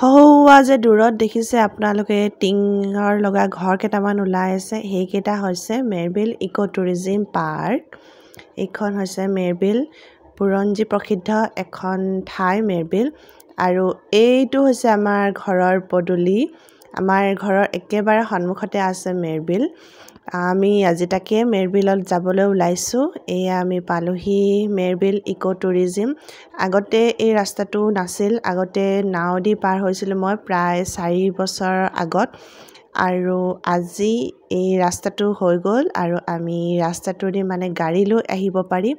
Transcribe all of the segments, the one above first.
সৌৱা যে দূৰত দেখিছে আপোনালোকে টিঙৰ লগা ঘৰ কেইটামান ওলাই আছে। সেইকেইটা হৈছে মেৰবিল ইক' টুৰিজিম পাৰ্ক। এইখন হৈছে মেৰবিল বুৰঞ্জী প্ৰসিদ্ধ এখন ঠাই মেৰবিল। আৰু এইটো হৈছে আমাৰ ঘৰৰ পদূলি। আমাৰ ঘৰৰ একেবাৰে সন্মুখতে আছে মেৰবিল। আমি আজি তাকে মেৰবিলত যাবলৈ ওলাইছোঁ। এয়া আমি পালোহি মেৰবিল ইক' টুৰিজিম আগতে এই ৰাস্তাটো নাছিল আগতে নাও দি পাৰ হৈছিলোঁ মই প্ৰায় চাৰি বছৰৰ আগত। আৰু আজি এই ৰাস্তাটো হৈ গ'ল আৰু আমি ৰাস্তাটোদি মানে গাড়ী লৈ আহিব পাৰি।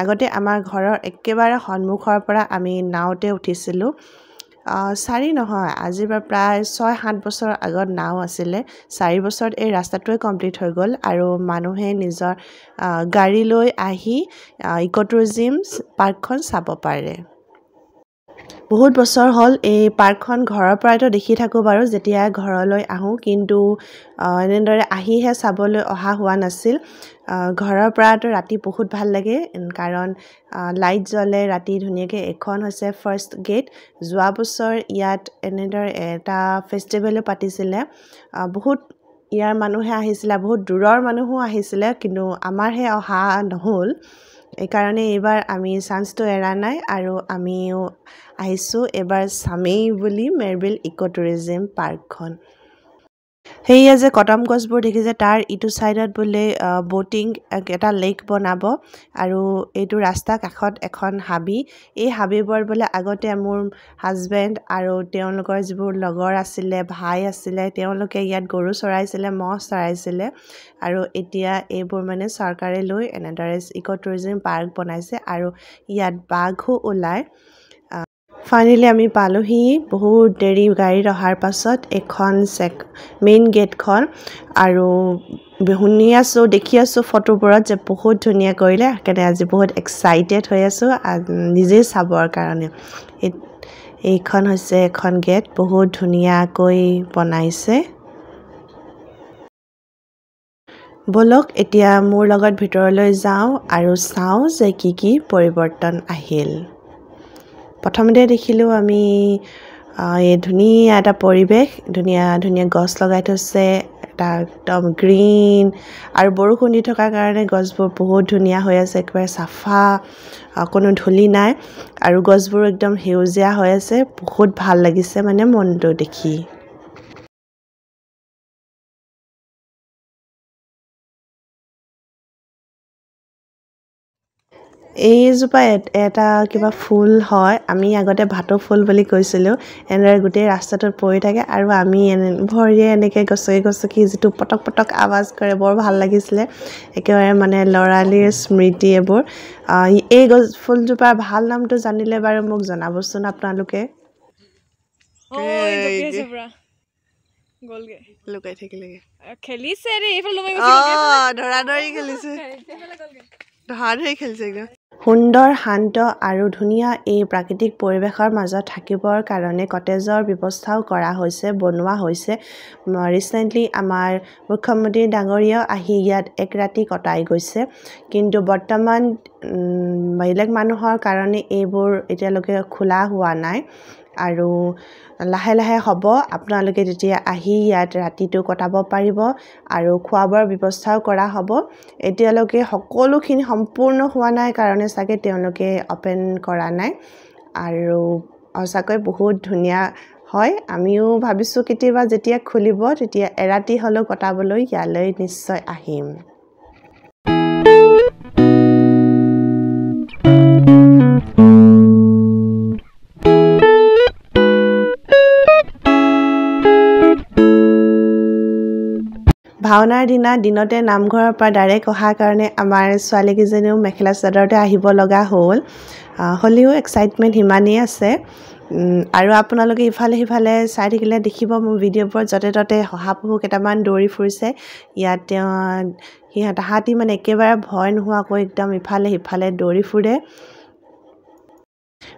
আগতে আমাৰ ঘৰৰ একেবাৰে সন্মুখৰ পৰা আমি নাওতে উঠিছিলোঁ। চাৰি নহয় আজিৰ পৰা প্ৰায় ছয় সাত বছৰ আগত নাও আছিলে। চাৰি বছৰত এই ৰাস্তাটোৱে কমপ্লিট হৈ গ'ল আৰু মানুহে নিজৰ গাড়ী লৈ আহি ইক' টুৰিজিম পাৰ্কখন চাব পাৰে। বহুত বছৰ হ'ল এই পাৰ্কখন ঘৰৰ পৰাইতো দেখি থাকোঁ বাৰু যেতিয়া ঘৰলৈ আহোঁ। কিন্তু এনেদৰে আহিহে চাবলৈ অহা হোৱা নাছিল। ঘৰৰ পৰাতো ৰাতি বহুত ভাল লাগে কাৰণ লাইট জ্বলে ৰাতি ধুনীয়াকৈ এইখন হৈছে ফাৰ্ষ্ট গেট। যোৱা বছৰ ইয়াত এনেদৰে এটা ফেষ্টিভেলো পাতিছিলে। বহুত ইয়াৰ মানুহে আহিছিলে বহুত দূৰৰ মানুহো আহিছিলে কিন্তু আমাৰহে অহা নহ'ল। এইকাৰণে এইবাৰ আমি চান্সটো এৰা নাই আৰু আমিও আহিছোঁ এইবাৰ চামেই বুলি মেৰবিল ইক' টুৰিজিম পাৰ্কখন। সেয়া যে কদম গছবোৰ দেখিছে তাৰ ইটো ছাইডত বোলে ব'টিং এটা লেক বনাব আৰু এইটো ৰাস্তাৰ কাষত এখন হাবি। এই হাবিবোৰত বোলে আগতে মোৰ হাজবেণ্ড আৰু তেওঁলোকৰ যিবোৰ লগৰ আছিলে ভাই আছিলে তেওঁলোকে ইয়াত গৰু চৰাইছিলে ম'হ চৰাইছিলে আৰু এতিয়া এইবোৰ মানে চৰকাৰে লৈ এনেদৰে ইক' টুৰিজিম পাৰ্ক বনাইছে আৰু ইয়াত বাঘো ওলায়। ফাইনেলি আমি পালোহি। বহুত দেৰি গাড়ীত অহাৰ পাছত এখন চেক মেইন গেটখন আৰু শুনি আছোঁ দেখি আছোঁ ফটোবোৰত যে বহুত ধুনীয়া কৰিলে। সেইকাৰণে আজি বহুত এক্সাইটেড হৈ আছোঁ নিজেই চাবৰ কাৰণে। এইখন হৈছে এখন গেট বহুত ধুনীয়াকৈ বনাইছে। ব'লক এতিয়া মোৰ লগত ভিতৰলৈ যাওঁ আৰু চাওঁ যে কি কি পৰিৱৰ্তন আহিল। প্ৰথমতে দেখিলোঁ আমি এই ধুনীয়া এটা পৰিৱেশ ধুনীয়া ধুনীয়া গছ লগাই থৈছে এটা একদম গ্ৰীণ আৰু বৰষুণ দি থকাৰ কাৰণে গছবোৰ বহুত ধুনীয়া হৈ আছে একেবাৰে চাফা কোনো ধূলি নাই আৰু গছবোৰ একদম সেউজীয়া হৈ আছে বহুত ভাল লাগিছে মানে মনটো দেখি। এইজোপা এটা কিবা ফুল হয় আমি আগতে ভাটৌ ফুল বুলি কৈছিলোঁ এনেদৰে গোটেই ৰাস্তাটোত পৰি থাকে আৰু আমি এনে ভৰিয়ে এনেকৈ গছকি গছকি যিটো পটক পটক আৱাজ কৰে বৰ ভাল লাগিছিলে। একেবাৰে মানে ল'ৰালিৰ স্মৃতি এইবোৰ। এই গছ ফুলজোপাৰ ভাল নামটো জানিলে বাৰু মোক জনাবচোন আপোনালোকে। খেলিছে ধৰা ধৰি খেলিছে। ধৰা ধৰি খেলিছে একদম। সুন্দৰ শান্ত আৰু ধুনীয়া এই প্ৰাকৃতিক পৰিৱেশৰ মাজত থাকিবৰ কাৰণে কটেজৰ ব্যৱস্থাও কৰা হৈছে বনোৱা হৈছে। ৰিচেণ্টলি আমাৰ মুখ্যমন্ত্ৰী ডাঙৰীয়াও আহি ইয়াত এক ৰাতি কটাই গৈছে। কিন্তু বৰ্তমান বেলেগ মানুহৰ কাৰণে এইবোৰ এতিয়ালৈকে খোলা হোৱা নাই। আৰু লাহে লাহে হ'ব। আপোনালোকে তেতিয়া আহি ইয়াত ৰাতিটো কটাব পাৰিব আৰু খোৱা বোৱাৰ ব্যৱস্থাও কৰা হ'ব। এতিয়ালৈকে সকলোখিনি সম্পূৰ্ণ হোৱা নাই কাৰণে চাগে তেওঁলোকে অ'পেন কৰা নাই। আৰু সঁচাকৈ বহুত ধুনীয়া হয়। আমিও ভাবিছোঁ কেতিয়াবা যেতিয়া খুলিব তেতিয়া এৰাতি হ'লেও কটাবলৈ ইয়ালৈ নিশ্চয় আহিম। ভাওনাৰ দিনা দিনতে নামঘৰৰ পৰা ডাইৰেক্ট অহাৰ কাৰণে আমাৰ ছোৱালীকেইজনীও মেখেলা চাদৰতে আহিব লগা হ'ল। হ'লেও এক্সাইটমেণ্ট সিমানেই আছে। আৰু আপোনালোকে ইফালে সিফালে চাই থাকিলে দেখিব মোৰ ভিডিঅ'বোৰত য'তে ত'তে শহাপহু কেইটামান দৌৰি ফুৰিছে। ইয়াত তেওঁ সিহঁত তাহাঁতি মানে একেবাৰে ভয় নোহোৱাকৈ একদম ইফালে সিফালে দৌৰি ফুৰে।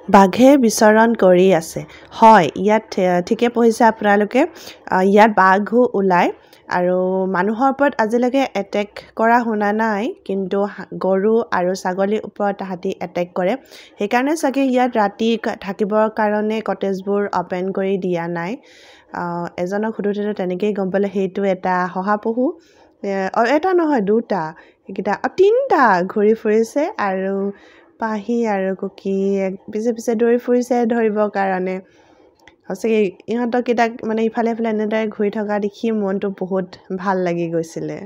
বাঘে বিচৰণ কৰি আছে। হয় ইয়াত ঠিকে পঢ়িছে আপোনালোকে। ইয়াত বাঘো ওলায় আৰু মানুহৰ ওপৰত আজিলৈকে এটেক কৰা শুনা নাই কিন্তু গৰু আৰু ছাগলীৰ ওপৰত তাহাঁতি এটেক কৰে। সেইকাৰণে চাগে ইয়াত ৰাতি থাকিবৰ কাৰণে কটেজবোৰ অ'পেন কৰি দিয়া নাই। এজনক সোধোতেতো তেনেকেই গম পালে সেইটো এটা শহাপহু। এটা নহয় দুটা। সেইকেইটা তিনিটা ঘূৰি ফুৰিছে আৰু পাহি আৰু কুকি পিছে পিছে দৌৰি ফুৰিছে ধৰিবৰ কাৰণে। সঁচাকৈ ইহঁতকেইটাক মানে ইফালে সিফালে এনেদৰে ঘূৰি থকা দেখি মনটো বহুত ভাল লাগি গৈছিলে।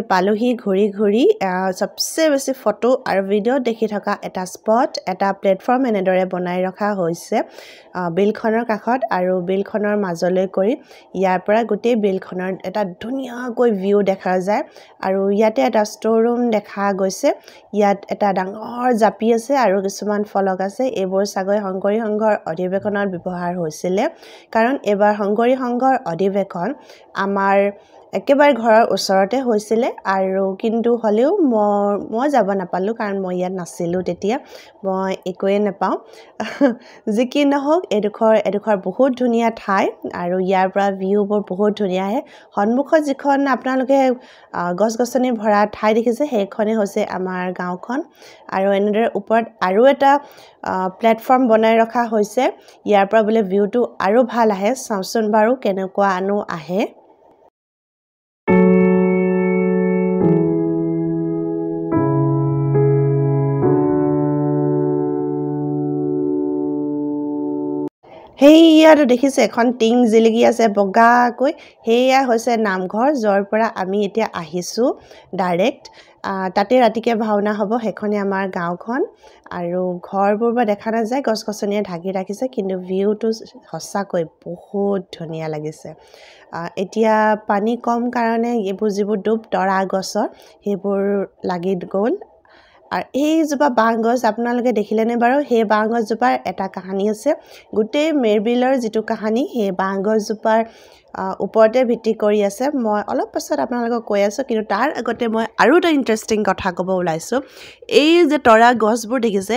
আহি পালোহি ঘূৰি ঘূৰি চবচে বেছি ফটো আৰু ভিডিঅ'ত দেখি থকা এটা স্পট এটা প্লেটফৰ্ম এনেদৰে বনাই ৰখা হৈছে বিলখনৰ কাষত আৰু বিলখনৰ মাজলৈ কৰি ইয়াৰ পৰা গোটেই বিলখনৰ এটা ধুনীয়াকৈ ভিউ দেখা যায় আৰু ইয়াতে এটা ষ্ট'ৰ ৰুম দেখা গৈছে ইয়াত এটা ডাঙৰ জাপি আছে আৰু কিছুমান ফলক আছে এইবোৰ চাগৈ শংকৰী সংঘৰ অধিৱেশনত ব্যৱহাৰ হৈছিলে কাৰণ এইবাৰ শংকৰী সংঘৰ অধিৱেশন আমাৰ একেবাৰে ঘৰৰ ওচৰতে হৈছিলে আৰু কিন্তু হ'লেও মই মই যাব নাপালোঁ কাৰণ মই ইয়াত নাছিলোঁ তেতিয়া। মই একোৱে নাপাওঁ। যি কি নহওক এডোখৰ এডোখৰ বহুত ধুনীয়া ঠাই আৰু ইয়াৰ পৰা ভিউবোৰ বহুত ধুনীয়া আহে। সন্মুখত যিখন আপোনালোকে গছ গছনি ভৰা ঠাই দেখিছে সেইখনেই হৈছে আমাৰ গাঁওখন। আৰু এনেদৰে ওপৰত আৰু এটা প্লেটফৰ্ম বনাই ৰখা হৈছে। ইয়াৰ পৰা বোলে ভিউটো আৰু ভাল আহে। চাওঁচোন বাৰু কেনেকুৱানো আহে। সেইয়াটো দেখিছে এখন টিং জিলিকি আছে বগাকৈ। সেয়া হৈছে নামঘৰ য'ৰ পৰা আমি এতিয়া আহিছোঁ ডাইৰেক্ট তাতে ৰাতিকৈ ভাওনা হ'ব সেইখনেই আমাৰ গাঁওখন। আৰু ঘৰবোৰ বা দেখা নাযায় গছ গছনিয়ে ঢাকি ৰাখিছে কিন্তু ভিউটো সঁচাকৈ বহুত ধুনীয়া লাগিছে। এতিয়া পানী কম কাৰণে এইবোৰ যিবোৰ ডুব তৰা গছৰ সেইবোৰ লাগি গ'ল। আৰু এইজোপা বাঁহ গছ আপোনালোকে দেখিলেনে বাৰু? সেই বাঁহ গছজোপাৰ এটা কাহানী আছে। গোটেই মেৰবিলৰ যিটো কাহানী সেই বাঁহ গছজোপাৰ ওপৰতে ভিত্তি কৰি আছে। মই অলপ পাছত আপোনালোকক কৈ আছোঁ কিন্তু তাৰ আগতে মই আৰু এটা ইণ্টাৰেষ্টিং কথা ক'ব ওলাইছোঁ। এই যে তৰা গছবোৰ দেখিছে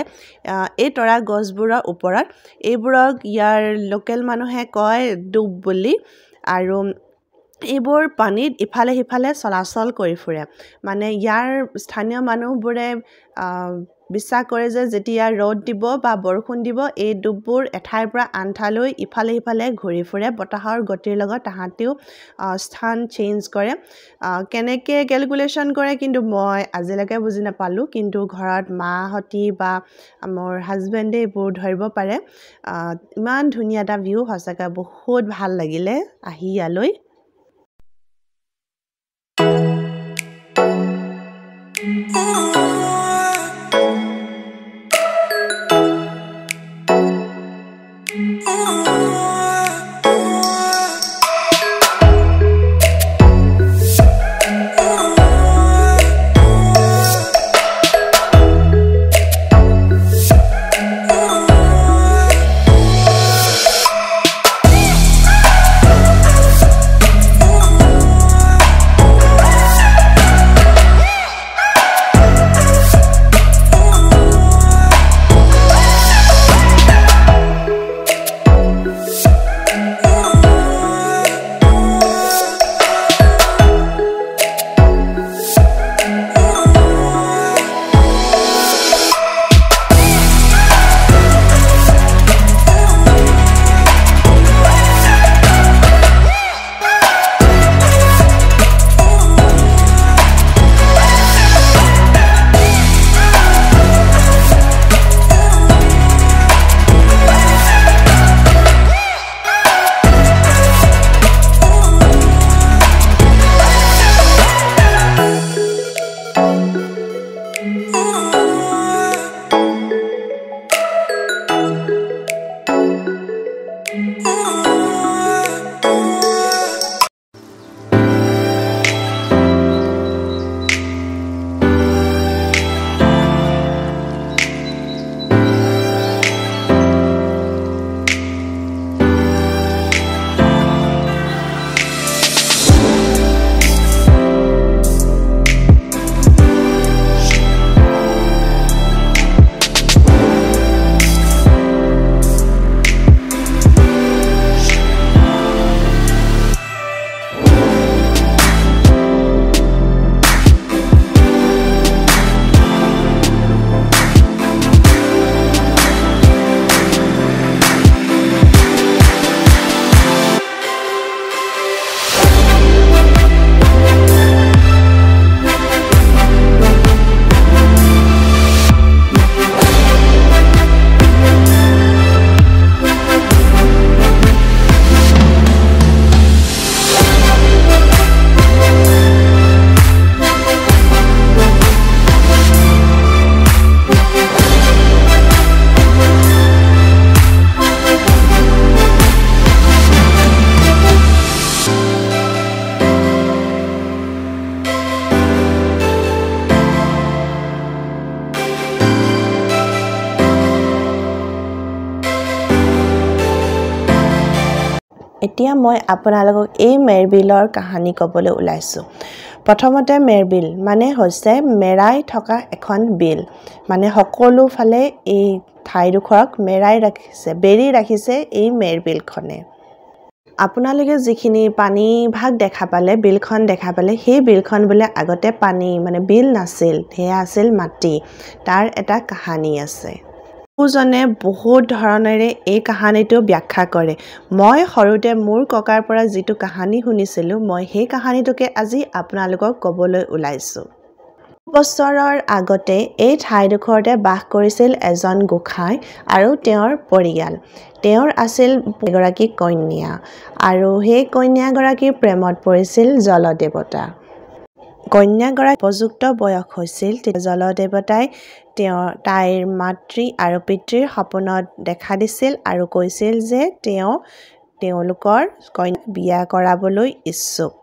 এই তৰা গছবোৰৰ ওপৰত এইবোৰক ইয়াৰ লোকেল মানুহে কয় ডুব বুলি। আৰু এইবোৰ পানীত ইফালে সিফালে চলাচল কৰি ফুৰে। মানে ইয়াৰ স্থানীয় মানুহবোৰে বিশ্বাস কৰে যে যেতিয়া ৰ'দ দিব বা বৰষুণ দিব এই ডুববোৰ এঠাইৰ পৰা আন ঠাইলৈ ইফালে সিফালে ঘূৰি ফুৰে। বতাহৰ গতিৰ লগত তাহাঁতেও স্থান চেঞ্জ কৰে। কেনেকৈ কেলকুলেশ্যন কৰে কিন্তু মই আজিলৈকে বুজি নাপালোঁ। কিন্তু ঘৰত মাহঁতি বা মোৰ হাজবেণ্ডে এইবোৰ ধৰিব পাৰে। ইমান ধুনীয়া এটা ভিউ সঁচাকৈ বহুত ভাল লাগিলে আহি ইয়ালৈ। Ooh. এতিয়া মই আপোনালোকক এই মেৰবিলৰ কাহিনী ক'বলৈ ওলাইছোঁ। প্ৰথমতে মেৰবিল মানে হৈছে মেৰাই থকা এখন বিল। মানে সকলোফালে এই ঠাইডোখৰক মেৰাই ৰাখিছে বেৰি ৰাখিছে এই মেৰবিলখনে। আপোনালোকে যিখিনি পানী ভাগ দেখা পালে বিলখন দেখা পালে সেই বিলখন বোলে আগতে পানী মানে বিল নাছিল সেয়া আছিল মাটি। তাৰ এটা কাহিনী আছে। বহুজনে বহুত ধৰণেৰে এই কাহিনীটো ব্যাখ্যা কৰে। মই সৰুতে মোৰ ককাৰ পৰা যিটো কাহিনী শুনিছিলোঁ মই সেই কাহিনীটোকে আজি আপোনালোকক ক'বলৈ ওলাইছোঁ। বছৰৰ আগতে এই ঠাইডোখৰতে বাস কৰিছিল এজন গোঁসাই আৰু তেওঁৰ পৰিয়াল। তেওঁৰ আছিল এগৰাকী কন্যা আৰু সেই কন্যাগৰাকীৰ প্ৰেমত পৰিছিল জলদেৱতা। কন্যাগৰাকী উপযুক্ত বয়স হৈছিল জলদেৱতাই তেওঁ তাইৰ মাতৃ আৰু পিতৃৰ সপোনত দেখা দিছিল আৰু কৈছিল যে তেওঁ তেওঁলোকৰ কন্যা বিয়া কৰাবলৈ ইচ্ছুক।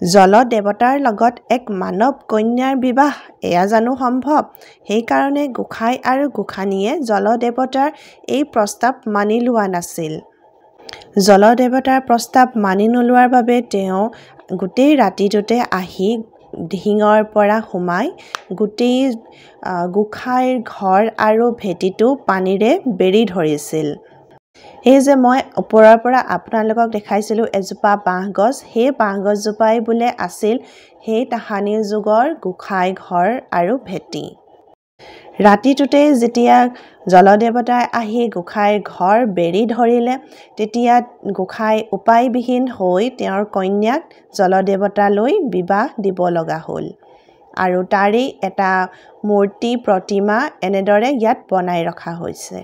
জলদেৱতাৰ লগত এক মানৱ কন্যাৰ বিবাহ এয়া জানো সম্ভৱ? সেইকাৰণে গোসাঁই আৰু গোসাঁনীয়ে জলদেৱতাৰ এই প্ৰস্তাৱ মানি লোৱা নাছিল। জলদেৱতাৰ প্ৰস্তাৱ মানি নোলোৱাৰ বাবে তেওঁ গোটেই ৰাতিটোতে আহি ধিঙৰ পৰা সোমাই গোটেই গোসাঁইৰ ঘৰ আৰু ভেটিটো পানীৰে বেৰি ধৰিছিল। সেই যে মই ওপৰৰ পৰা আপোনালোকক দেখাইছিলোঁ এজোপা বাঁহগছ সেই বাঁহগছজোপাই বোলে আছিল সেই তাহানিৰ যুগৰ গোসাঁই ঘৰ আৰু ভেটি। ৰাতিটোতেই যেতিয়া জলদেৱতাই আহি গোসাঁইৰ ঘৰ বেৰি ধৰিলে তেতিয়া গোসাঁই উপায়বিহীন হৈ তেওঁৰ কন্যাক জলদেৱতালৈ বিবাহ দিব লগা হ'ল। আৰু তাৰেই এটা মূৰ্তি প্ৰতিমা এনেদৰে ইয়াত বনাই ৰখা হৈছে।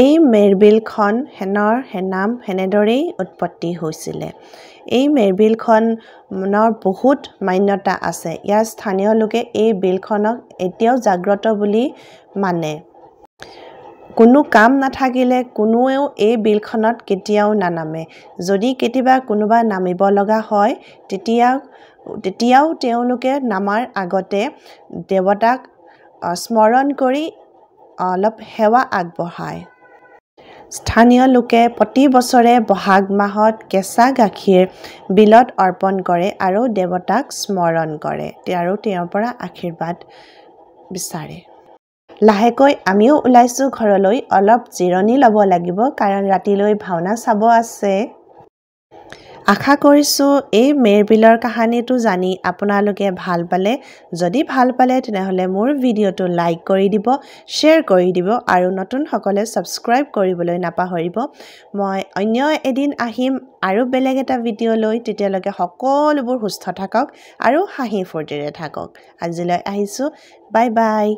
এই মেৰবিলখন সেনৰ নাম সেনেদৰেই উৎপত্তি হৈছিলে। এই মেৰবিলখনৰ বহুত মান্যতা আছে। ইয়াৰ স্থানীয় লোকে এই বিলখনক এতিয়াও জাগ্ৰত বুলি মানে। কোনো কাম নাথাকিলে কোনোৱেও এই বিলখনত কেতিয়াও নানামে। যদি কেতিয়াবা কোনোবা নামিব লগা হয় তেতিয়া তেতিয়াও তেওঁলোকে নামাৰ আগতে দেৱতাক স্মৰণ কৰি অলপ সেৱা আগবঢ়ায়। স্থানীয় লোকে প্ৰতি বছৰে বহাগ মাহত কেঁচা গাখীৰ বিলত অৰ্পণ কৰে আৰু দেৱতাক স্মৰণ কৰে। আৰু তেওঁৰ পৰা আশীৰ্বাদ বিচাৰে। লাহেকৈ আমিও ওলাইছোঁ ঘৰলৈ। অলপ জিৰণি ল'ব লাগিব কাৰণ ৰাতিলৈ ভাওনা চাব আছে। আশা কৰিছোঁ এই মেৰবিলৰ কাহিনীটো জানি আপোনালোকে ভাল পালে। যদি ভাল পালে তেনেহ'লে মোৰ ভিডিঅ'টো লাইক কৰি দিব শ্বেয়াৰ কৰি দিব আৰু নতুনসকলে ছাবস্ক্ৰাইব কৰিবলৈ নাপাহৰিব। মই অন্য এদিন আহিম আৰু বেলেগ এটা ভিডিঅ' লৈ। তেতিয়ালৈকে সকলোবোৰ সুস্থ থাকক আৰু হাঁহি ফূৰ্তিৰে থাকক। আজিলৈ আহিছোঁ। Bye bye.